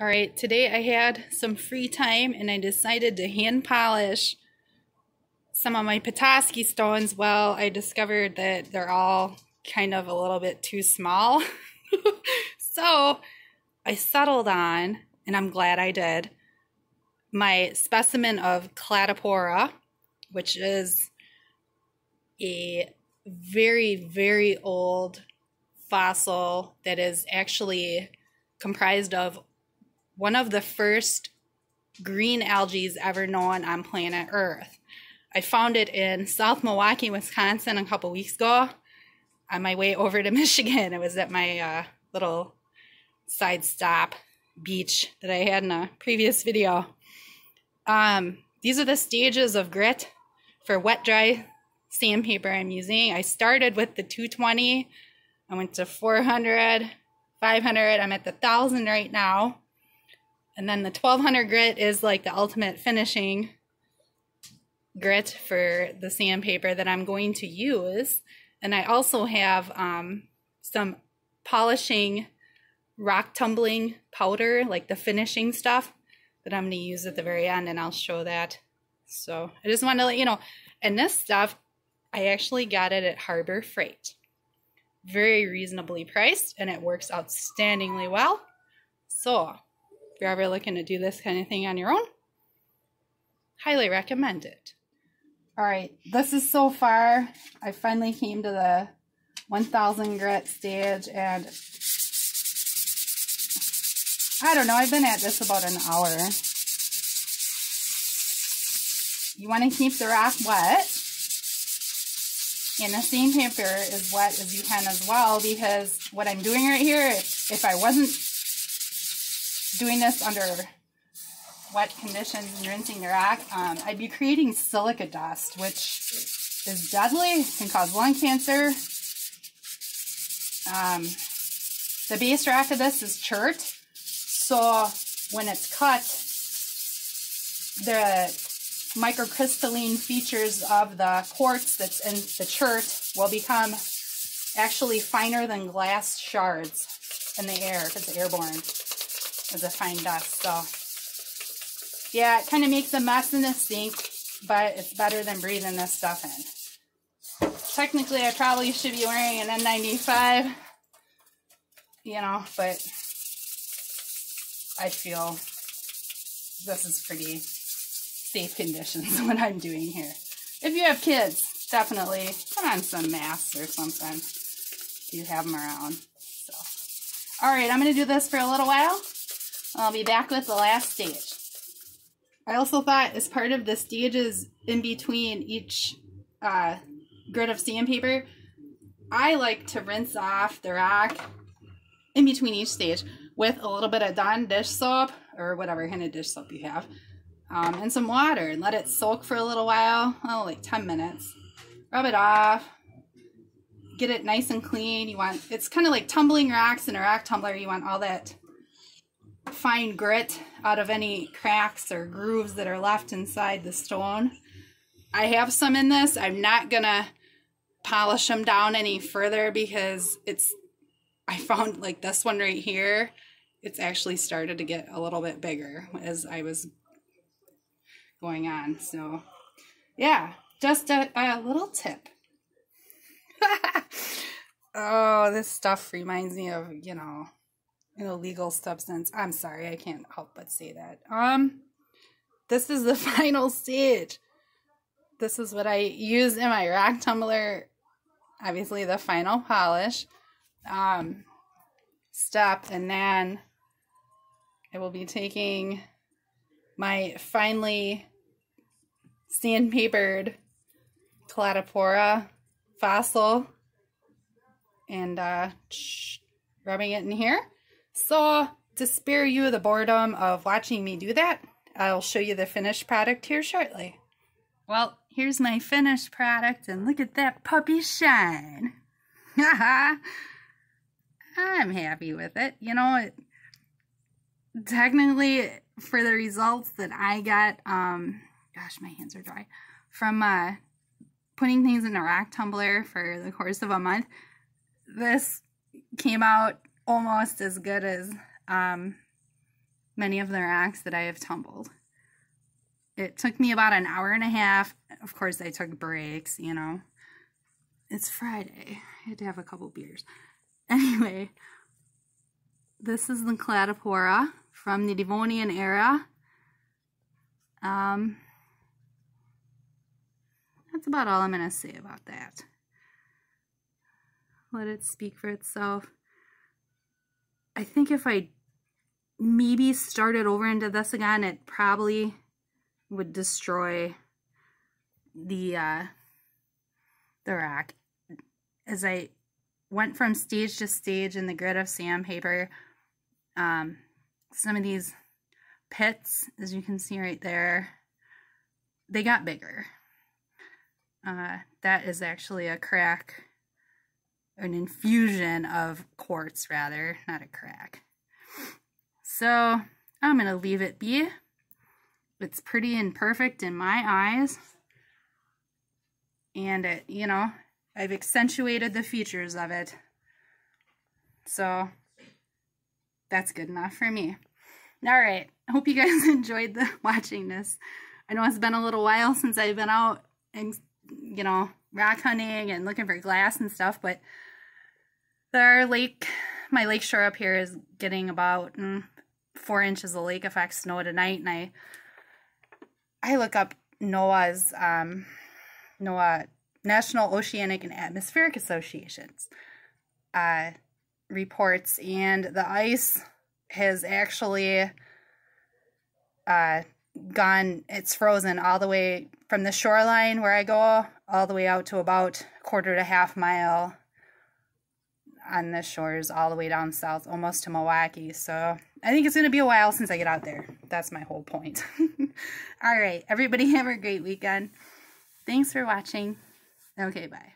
All right, today I had some free time and I decided to hand polish some of my Petoskey stones. Well, I discovered that they're all kind of a little bit too small. so I settled on, and I'm glad I did, my specimen of Cladophora, which is a very, very old fossil that is actually comprised of one of the first green algae ever known on planet Earth. I found it in South Milwaukee, Wisconsin a couple weeks ago on my way over to Michigan. It was at my uh, little side stop beach that I had in a previous video. Um, these are the stages of grit for wet dry sandpaper I'm using. I started with the 220. I went to 400, 500. I'm at the 1000 right now. And then the 1200 grit is like the ultimate finishing grit for the sandpaper that I'm going to use. And I also have um, some polishing rock tumbling powder, like the finishing stuff that I'm going to use at the very end, and I'll show that. So I just want to let you know. And this stuff, I actually got it at Harbor Freight. Very reasonably priced, and it works outstandingly well. So you're ever looking to do this kind of thing on your own, highly recommend it. All right, this is so far. I finally came to the 1000 grit stage and I don't know, I've been at this about an hour. You want to keep the rock wet. And the sandpaper as wet as you can as well because what I'm doing right here, if I wasn't doing this under wet conditions and rinsing the rock, um, I'd be creating silica dust, which is deadly, can cause lung cancer. Um, the base rock of this is chert, so when it's cut, the microcrystalline features of the quartz that's in the chert will become actually finer than glass shards in the air if it's airborne as a fine dust. So yeah, it kind of makes a mess in the sink, but it's better than breathing this stuff in. Technically, I probably should be wearing an N95, you know, but I feel this is pretty safe conditions what I'm doing here. If you have kids, definitely put on some masks or something if you have them around. So, all right, I'm going to do this for a little while. I'll be back with the last stage. I also thought as part of the stages in between each uh, grit of sandpaper, I like to rinse off the rock in between each stage with a little bit of Dawn dish soap or whatever kind of dish soap you have um, and some water and let it soak for a little while, oh, like 10 minutes. Rub it off, get it nice and clean. You want, it's kind of like tumbling rocks in a rock tumbler. You want all that fine grit out of any cracks or grooves that are left inside the stone. I have some in this. I'm not going to polish them down any further because it's, I found like this one right here, it's actually started to get a little bit bigger as I was going on. So yeah, just a, a little tip. oh, this stuff reminds me of, you know, an illegal substance. I'm sorry, I can't help but say that. Um, this is the final stage. This is what I use in my rock tumbler. Obviously, the final polish um, step, and then I will be taking my finely sandpapered Cladophora fossil and uh, rubbing it in here. So to spare you the boredom of watching me do that, I'll show you the finished product here shortly. Well, here's my finished product, and look at that puppy shine. I'm happy with it. You know, it, technically, for the results that I got, um, gosh, my hands are dry, from uh, putting things in a rack tumbler for the course of a month, this came out almost as good as um, many of the rocks that I have tumbled. It took me about an hour and a half. Of course, I took breaks, you know. It's Friday. I had to have a couple beers. Anyway, this is the Cladophora from the Devonian era. Um, that's about all I'm going to say about that. Let it speak for itself. I think if I maybe started over into this again, it probably would destroy the uh, the rack. As I went from stage to stage in the grit of sandpaper, um, some of these pits, as you can see right there, they got bigger. Uh, that is actually a crack, an infusion of quartz rather, not a crack. So I'm going to leave it be. It's pretty and perfect in my eyes. And it, you know, I've accentuated the features of it. So that's good enough for me. All right. I hope you guys enjoyed the watching this. I know it's been a little while since I've been out and, you know, rock hunting and looking for glass and stuff, but our lake, my lake shore up here is getting about mm, four inches of lake effect snow tonight, and I I look up NOAA's um, NOAA National Oceanic and Atmospheric Associations uh, reports, and the ice has actually uh, gone. It's frozen all the way from the shoreline where I go all the way out to about quarter to half mile on the shores all the way down south, almost to Milwaukee. So I think it's going to be a while since I get out there. That's my whole point. all right. Everybody have a great weekend. Thanks for watching. Okay, bye.